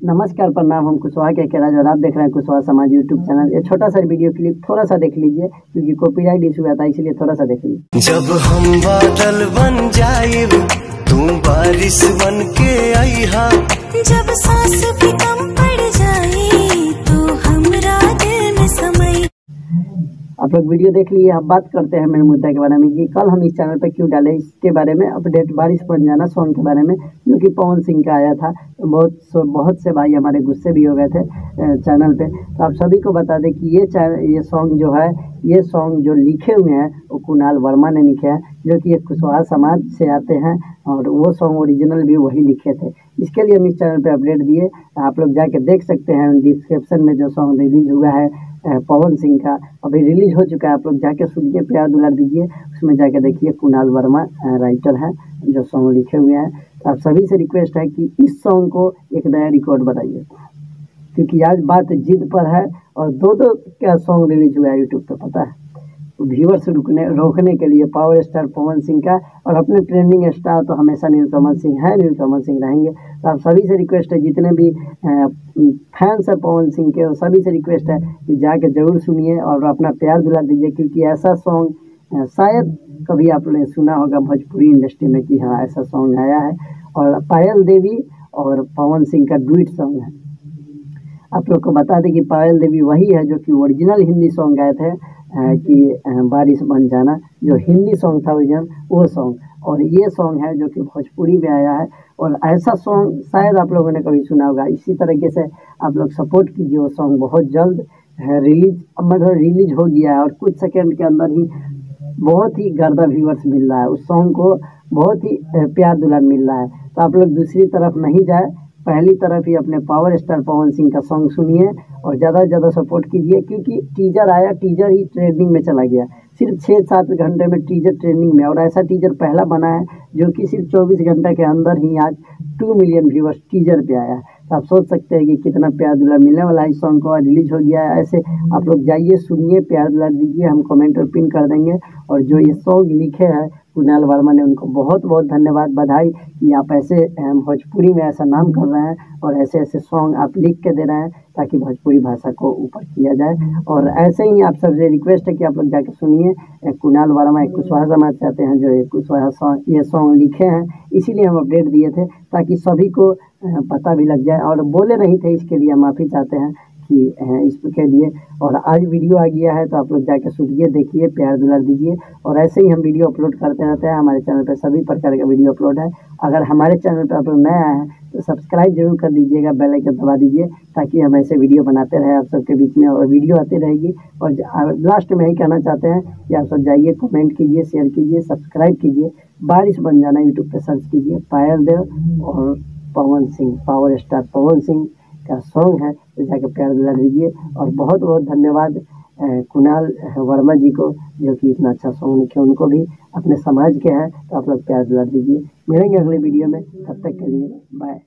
नमस्कार प्रणाम। हम कुशवाहा के केराज और आप देख रहे हैं कुशवाहा समाज यूट्यूब चैनल ये छोटा सा वीडियो क्लिप थोड़ा सा देख लीजिए क्योंकि कॉपीराइट इशू आता है इसलिए थोड़ा सा देख लीजिए। जब हम बादल बन जाए तू बारिश बन के आईहा जब सांस भी कम लोग वीडियो देख लिए अब बात करते हैं मेरे मुद्दा के बारे में कि कल हम इस चैनल पर क्यों डाले, इसके बारे में अपडेट बारिश बन जाना सॉन्ग के बारे में, जो कि पवन सिंह का आया था तो बहुत बहुत से भाई हमारे गुस्से भी हो गए थे चैनल पे। तो आप सभी को बता दें कि ये ये सॉन्ग जो है, ये सॉन्ग जो लिखे हुए हैं, वो कुणाल वर्मा ने लिखे हैं, जो कि एक कुशवाहा समाज से आते हैं, और वो सॉन्ग ओरिजिनल भी वही लिखे थे। इसके लिए हम इस चैनल पे अपडेट दिए, आप लोग जाके देख सकते हैं, डिस्क्रिप्शन में जो सॉन्ग रिलीज़ हुआ है पवन सिंह का अभी रिलीज़ हो चुका है आप लोग जाके सुनिए, प्यार दुलार दीजिए। उसमें जाके देखिए कुणाल वर्मा राइटर हैं, जो सॉन्ग लिखे हुए हैं। आप सभी से रिक्वेस्ट है कि इस सॉन्ग को एक नया रिकॉर्ड बनाइए। क्योंकि आज बात जिद पर है और दो दो क्या सॉन्ग रिलीज़ हुआ है यूट्यूब पर पता है? व्यूअर्स रुकने, रोकने के लिए पावर स्टार पवन सिंह का, और अपने ट्रेंडिंग स्टार तो हमेशा नीलकमल सिंह है, नीलकमल सिंह रहेंगे। तो आप सभी से रिक्वेस्ट है, जितने भी फैंस है पवन सिंह के और सभी से रिक्वेस्ट है कि जाके ज़रूर सुनिए और अपना प्यार दिला दीजिए, क्योंकि ऐसा सॉन्ग शायद कभी आप लोगों ने सुना होगा भोजपुरी इंडस्ट्री में कि हाँ ऐसा सॉन्ग आया है। और पायल देवी और पवन सिंह का डुइट सॉन्ग है। आप लोग को बता दें कि पायल देवी वही है जो कि ओरिजिनल हिंदी सॉन्ग गाए थे कि बारिश बन जाना, जो हिंदी सॉन्ग था ओरिजिनल वो सॉन्ग और ये सॉन्ग है जो कि भोजपुरी में आया है। और ऐसा सॉन्ग शायद आप लोगों ने कभी सुना होगा। इसी तरीके से आप लोग सपोर्ट कीजिए वो सॉन्ग बहुत जल्द रिलीज़ मतलब रिलीज़ हो गया है। और कुछ सेकंड के अंदर ही बहुत ही गर्दा व्यूअर्स मिल रहा है। उस सॉन्ग को बहुत ही प्यार दुलार मिल रहा है। तो आप लोग दूसरी तरफ़ नहीं जाए। पहली तरफ़ ही अपने पावर स्टार पवन सिंह का सॉन्ग सुनिए और ज़्यादा से ज़्यादा सपोर्ट कीजिए, क्योंकि टीजर आया टीजर ही ट्रेंडिंग में चला गया। सिर्फ़ छः सात घंटे में टीजर ट्रेंडिंग में, और ऐसा टीजर पहला बना है, जो कि सिर्फ़ चौबीस घंटे के अंदर ही आज टू मिलियन व्यूवर्स टीजर पे आया। है तो आप सोच सकते हैं कि कितना प्यार दुलार मिलने वाला है इस सॉन्ग को रिलीज़ हो गया है। ऐसे आप लोग जाइए, सुनिए प्यार दुलार दीजिए, हम कमेंट और पिन कर देंगे। और जो ये सॉन्ग लिखे हैं, कुणाल वर्मा ने उनको बहुत बहुत धन्यवाद बधाई कि आप ऐसे भोजपुरी में ऐसा नाम कर रहे हैं और ऐसे ऐसे सॉन्ग आप लिख के दे रहे हैं ताकि भोजपुरी भाषा को ऊपर किया जाए। और ऐसे ही आप सबसे रिक्वेस्ट है कि आप लोग जाके सुनिए कुणाल वर्मा, एक कुशवाहा समाज चाहते हैं जो एक कुशवाहा सॉन्ग ये सॉन्ग लिखे हैं। इसीलिए हम अपडेट दिए थे ताकि सभी को पता भी लग जाए और बोले नहीं थे, इसके लिए माफ़ी चाहते हैं। कि पर कह दिए। और आज वीडियो आ गया है तो आप लोग जाके सुनिए देखिए, प्यार दुलार दीजिए। और ऐसे ही हम वीडियो अपलोड करते रहते हैं, हमारे चैनल पर सभी प्रकार का वीडियो अपलोड है। अगर हमारे चैनल पर आप लोग नए आए हैं तो सब्सक्राइब ज़रूर कर दीजिएगा, बेल आइकन दबा दीजिए, ताकि हम ऐसे वीडियो बनाते रहे, आप सबके बीच में और वीडियो आती रहेगी। और लास्ट में यही कहना चाहते हैं कि आप सब जाइए कमेंट कीजिए शेयर कीजिए सब्सक्राइब कीजिए। बारिश बन जाना यूट्यूब पर सर्च कीजिए, पायल देव और पवन सिंह पावर स्टार पवन सिंह। का सॉन्ग है तो जाकर प्यार दिला दीजिए। और बहुत बहुत धन्यवाद कुणाल वर्मा जी को, जो कि इतना अच्छा सॉन्ग लिखे उनको भी अपने समाज के हैं तो आप लोग प्यार दिला दीजिए। मिलेंगे अगले वीडियो में। तब तक के लिए बाय